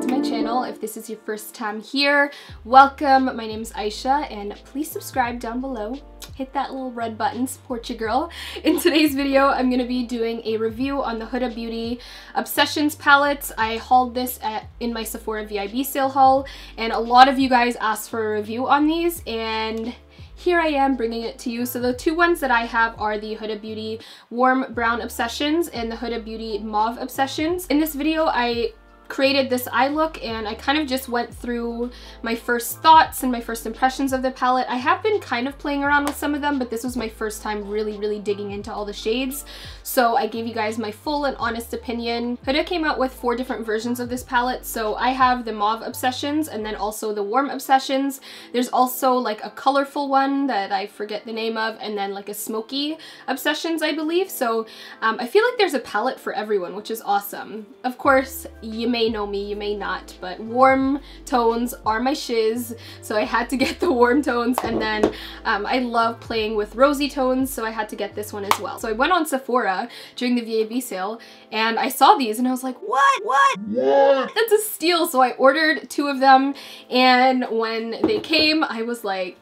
to my channel. If this is your first time here, welcome. My name is Aysha and please subscribe down below. Hit that little red button, support your girl. In today's video, I'm going to be doing a review on the Huda Beauty Obsessions palettes. I hauled this at, in my Sephora VIB sale haul and a lot of you guys asked for a review on these and here I am bringing it to you. So the two ones that I have are the Huda Beauty Warm Brown Obsessions and the Huda Beauty Mauve Obsessions. In this video, I created this eye look and I kind of just went through my first thoughts and my first impressions of the palette. I have been kind of playing around with some of them, but this was my first time really, really digging into all the shades. So I gave you guys my full and honest opinion. Huda came out with four different versions of this palette. So I have the Mauve Obsessions and then also the Warm Obsessions. There's also like a colorful one that I forget the name of and then like a smoky Obsessions, I believe. So um, I feel like there's a palette for everyone, which is awesome. Of course, you may know me, you may not, but warm tones are my shiz. So I had to get the warm tones and then um, I love playing with rosy tones. So I had to get this one as well. So I went on Sephora during the VIB sale and I saw these and I was like, what? What? What? That's a steal. So I ordered two of them and when they came, I was like,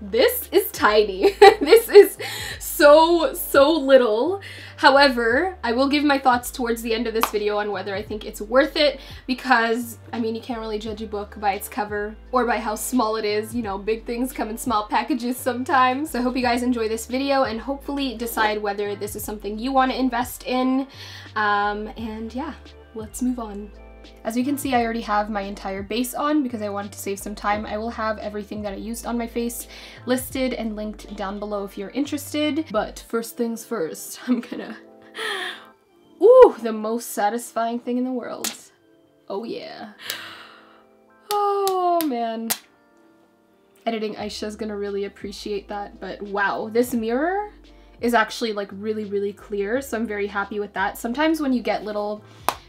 this is tiny. this is so, so little. However, I will give my thoughts towards the end of this video on whether I think it's worth it because, I mean, you can't really judge a book by its cover or by how small it is. You know, big things come in small packages sometimes. So I hope you guys enjoy this video and hopefully decide whether this is something you want to invest in. Um, and yeah, let's move on. As you can see, I already have my entire base on because I wanted to save some time. I will have everything that I used on my face listed and linked down below if you're interested. But first things first, I'm gonna... Ooh, the most satisfying thing in the world. Oh yeah. Oh man. Editing Aysha's gonna really appreciate that, but wow, this mirror is actually like really, really clear, so I'm very happy with that. Sometimes when you get little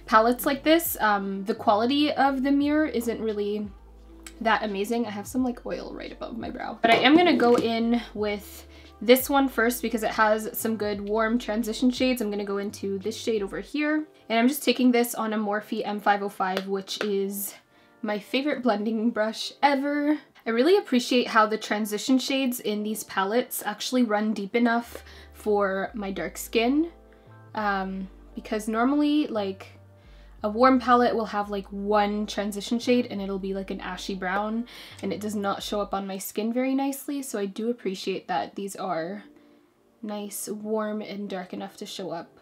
palettes like this, um, the quality of the mirror isn't really that amazing. I have some like oil right above my brow. But I am gonna go in with this one first because it has some good warm transition shades. I'm gonna go into this shade over here. And I'm just taking this on a Morphe M505, which is my favorite blending brush ever. I really appreciate how the transition shades in these palettes actually run deep enough for my dark skin. Um, because normally like a warm palette will have like one transition shade and it'll be like an ashy brown and it does not show up on my skin very nicely so I do appreciate that these are nice, warm, and dark enough to show up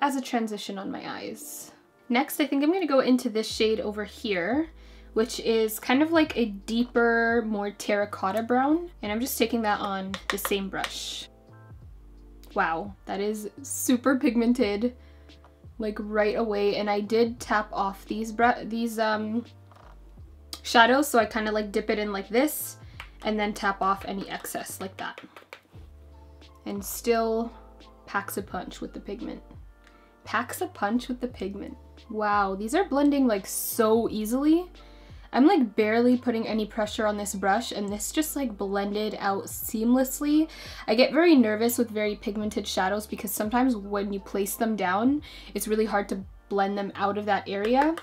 as a transition on my eyes. Next, I think I'm going to go into this shade over here, which is kind of like a deeper, more terracotta brown, and I'm just taking that on the same brush. Wow, that is super pigmented like right away and I did tap off these these um shadows so I kind of like dip it in like this and then tap off any excess like that. And still packs a punch with the pigment. Packs a punch with the pigment. Wow these are blending like so easily I'm like barely putting any pressure on this brush and this just like blended out seamlessly. I get very nervous with very pigmented shadows because sometimes when you place them down, it's really hard to blend them out of that area.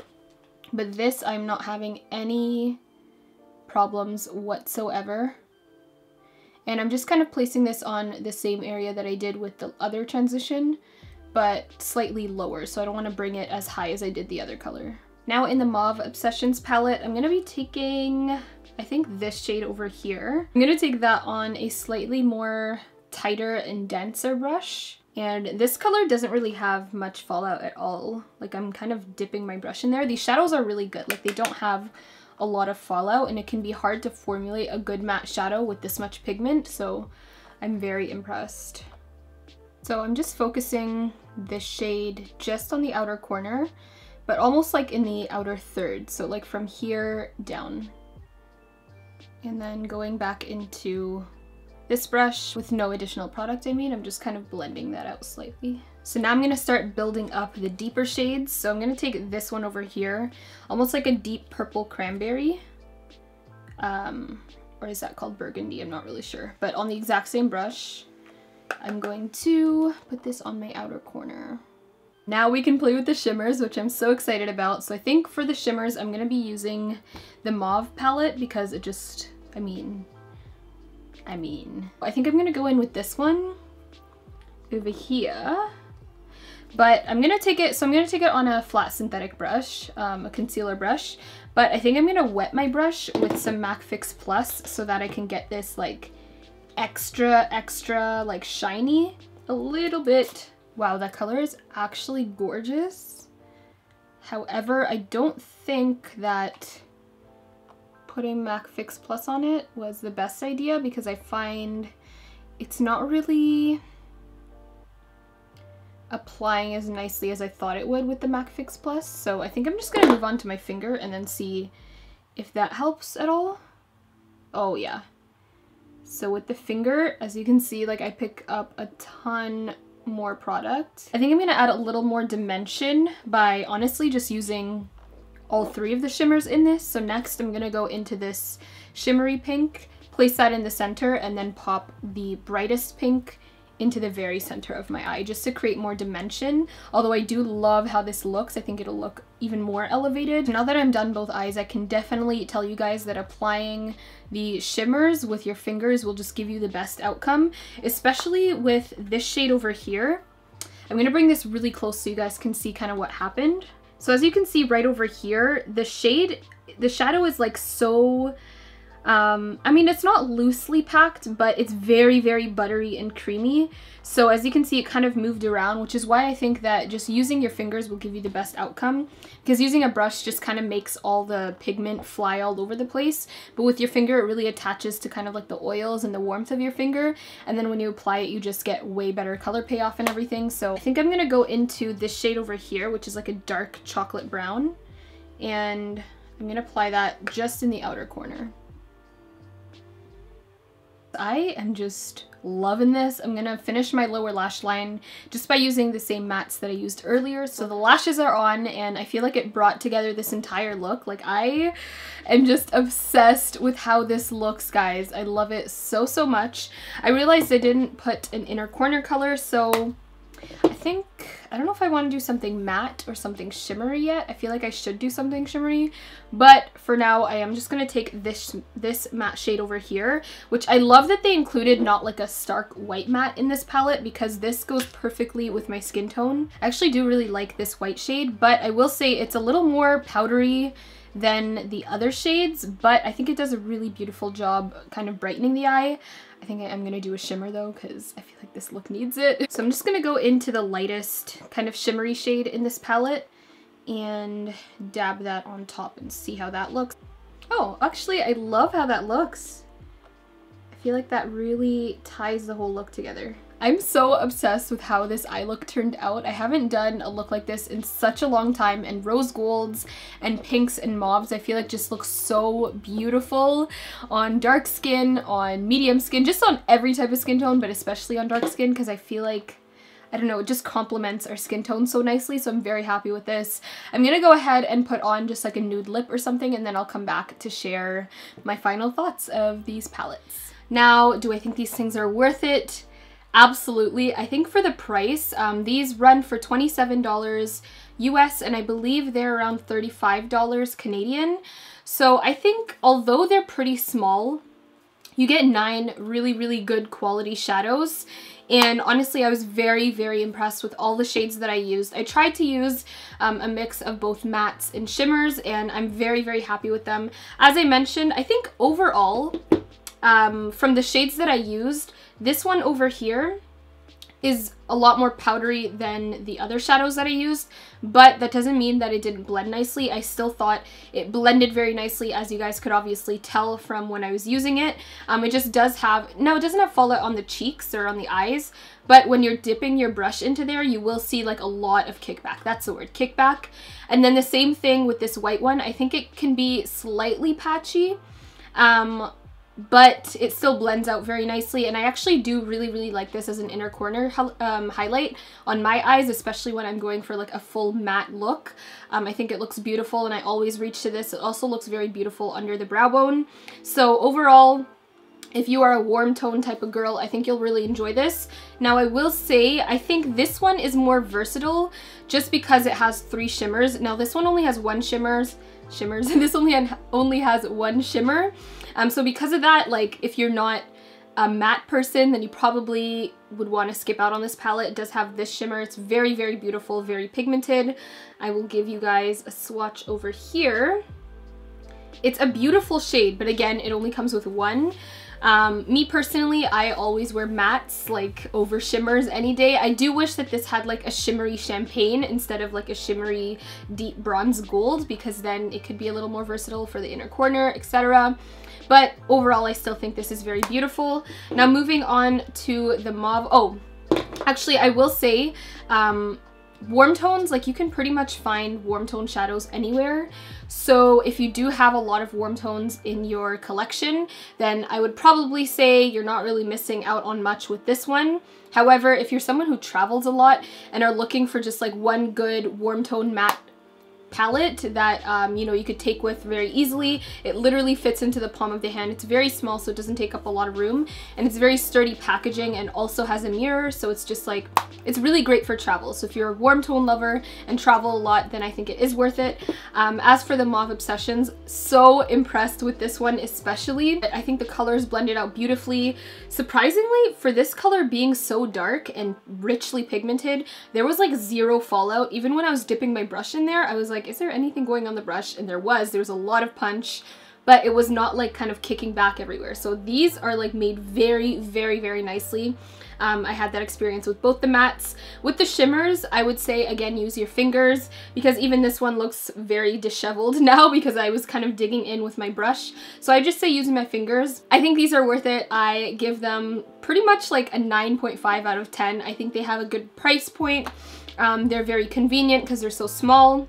But this, I'm not having any problems whatsoever. And I'm just kind of placing this on the same area that I did with the other transition, but slightly lower. So I don't want to bring it as high as I did the other color. Now in the Mauve Obsessions palette, I'm to be taking, I think this shade over here. I'm to take that on a slightly more tighter and denser brush. And this color doesn't really have much fallout at all. Like I'm kind of dipping my brush in there. These shadows are really good. Like they don't have a lot of fallout and it can be hard to formulate a good matte shadow with this much pigment. So I'm very impressed. So I'm just focusing this shade just on the outer corner but almost like in the outer third. So like from here down. And then going back into this brush with no additional product I mean, I'm just kind of blending that out slightly. So now I'm going to start building up the deeper shades. So I'm going to take this one over here, almost like a deep purple cranberry. Um, or is that called burgundy? I'm not really sure. But on the exact same brush, I'm going to put this on my outer corner. Now we can play with the shimmers, which I'm so excited about. So I think for the shimmers, I'm going to be using the mauve palette because it just, I mean, I mean, I think I'm going to go in with this one over here. But I'm going to take it, so I'm going to take it on a flat synthetic brush, um, a concealer brush. But I think I'm going to wet my brush with some MAC Fix Plus so that I can get this like extra, extra like shiny a little bit. Wow, that color is actually gorgeous. However, I don't think that putting MAC Fix Plus on it was the best idea because I find it's not really applying as nicely as I thought it would with the MAC Fix Plus. So I think I'm just going to move on to my finger and then see if that helps at all. Oh yeah. So with the finger, as you can see, like I pick up a ton more product. I think I'm to add a little more dimension by honestly just using all three of the shimmers in this. So next I'm to go into this shimmery pink, place that in the center, and then pop the brightest pink into the very center of my eye just to create more dimension. Although I do love how this looks, I think it'll look even more elevated. Now that I'm done both eyes, I can definitely tell you guys that applying the shimmers with your fingers will just give you the best outcome, especially with this shade over here. I'm gonna bring this really close so you guys can see kind of what happened. So as you can see right over here, the shade, the shadow is like so um, I mean, it's not loosely packed, but it's very, very buttery and creamy. So as you can see, it kind of moved around, which is why I think that just using your fingers will give you the best outcome. Because using a brush just kind of makes all the pigment fly all over the place. But with your finger, it really attaches to kind of like the oils and the warmth of your finger. And then when you apply it, you just get way better color payoff and everything. So I think I'm going to go into this shade over here, which is like a dark chocolate brown. And I'm going to apply that just in the outer corner. I am just loving this. I'm gonna finish my lower lash line just by using the same mats that I used earlier. So the lashes are on and I feel like it brought together this entire look. Like I am just obsessed with how this looks, guys. I love it so, so much. I realized I didn't put an inner corner color, so think, I don't know if I want to do something matte or something shimmery yet. I feel like I should do something shimmery, but for now I am just going to take this, this matte shade over here, which I love that they included not like a stark white matte in this palette because this goes perfectly with my skin tone. I actually do really like this white shade, but I will say it's a little more powdery than the other shades, but I think it does a really beautiful job kind of brightening the eye. I think I am going to do a shimmer though because I feel like this look needs it. So I'm just going to go into the lightest kind of shimmery shade in this palette and dab that on top and see how that looks. Oh, actually I love how that looks. I feel like that really ties the whole look together. I'm so obsessed with how this eye look turned out. I haven't done a look like this in such a long time and rose golds and pinks and mauves I feel like just look so beautiful on dark skin, on medium skin, just on every type of skin tone but especially on dark skin because I feel like I don't know, it just complements our skin tone so nicely, so I'm very happy with this. I'm gonna go ahead and put on just like a nude lip or something, and then I'll come back to share my final thoughts of these palettes. Now, do I think these things are worth it? Absolutely. I think for the price, um, these run for $27 US and I believe they're around $35 Canadian. So I think although they're pretty small, you get nine really, really good quality shadows. And honestly, I was very, very impressed with all the shades that I used. I tried to use um, a mix of both mattes and shimmers, and I'm very, very happy with them. As I mentioned, I think overall, um, from the shades that I used, this one over here is a lot more powdery than the other shadows that I used, but that doesn't mean that it didn't blend nicely. I still thought it blended very nicely, as you guys could obviously tell from when I was using it. Um, it just does have, no, it doesn't have fallout on the cheeks or on the eyes, but when you're dipping your brush into there, you will see like a lot of kickback. That's the word, kickback. And then the same thing with this white one. I think it can be slightly patchy. Um, but it still blends out very nicely and I actually do really really like this as an inner corner um, highlight on my eyes especially when I'm going for like a full matte look um, I think it looks beautiful and I always reach to this it also looks very beautiful under the brow bone so overall if you are a warm tone type of girl, I think you'll really enjoy this. Now I will say, I think this one is more versatile just because it has three shimmers. Now this one only has one shimmers, shimmers, and this only, only has one shimmer. Um, so because of that, like if you're not a matte person, then you probably would want to skip out on this palette. It does have this shimmer. It's very, very beautiful, very pigmented. I will give you guys a swatch over here. It's a beautiful shade, but again, it only comes with one. Um, me personally, I always wear mattes like over shimmers any day. I do wish that this had like a shimmery champagne instead of like a shimmery deep bronze gold because then it could be a little more versatile for the inner corner, etc. But overall, I still think this is very beautiful. Now moving on to the mauve. Oh, actually, I will say, um, warm tones, like you can pretty much find warm tone shadows anywhere. So if you do have a lot of warm tones in your collection, then I would probably say you're not really missing out on much with this one. However, if you're someone who travels a lot and are looking for just like one good warm tone matte palette that um, you know you could take with very easily. It literally fits into the palm of the hand. It's very small so it doesn't take up a lot of room and it's very sturdy packaging and also has a mirror so it's just like it's really great for travel. So if you're a warm tone lover and travel a lot then I think it is worth it. Um, as for the Mauve Obsessions, so impressed with this one especially. I think the colors blended out beautifully. Surprisingly for this color being so dark and richly pigmented there was like zero fallout. Even when I was dipping my brush in there I was like like, is there anything going on the brush? And there was. There was a lot of punch, but it was not like kind of kicking back everywhere. So these are like made very, very, very nicely. Um, I had that experience with both the mattes. With the shimmers, I would say, again, use your fingers because even this one looks very disheveled now because I was kind of digging in with my brush. So I just say using my fingers. I think these are worth it. I give them pretty much like a 9.5 out of 10. I think they have a good price point. Um, they're very convenient because they're so small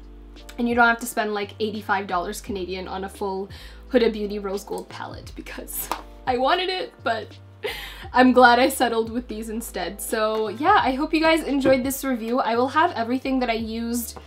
and you don't have to spend like $85 Canadian on a full Huda Beauty Rose Gold palette because I wanted it, but I'm glad I settled with these instead. So yeah, I hope you guys enjoyed this review. I will have everything that I used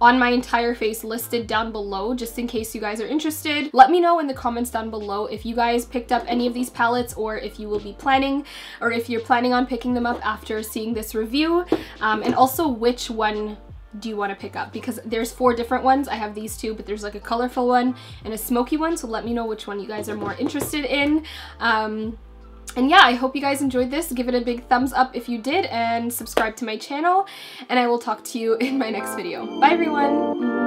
on my entire face listed down below just in case you guys are interested. Let me know in the comments down below if you guys picked up any of these palettes or if you will be planning or if you're planning on picking them up after seeing this review um, and also which one do you want to pick up because there's four different ones. I have these two, but there's like a colorful one and a smoky one. So let me know which one you guys are more interested in. Um, and yeah, I hope you guys enjoyed this. Give it a big thumbs up if you did and subscribe to my channel. And I will talk to you in my next video. Bye everyone!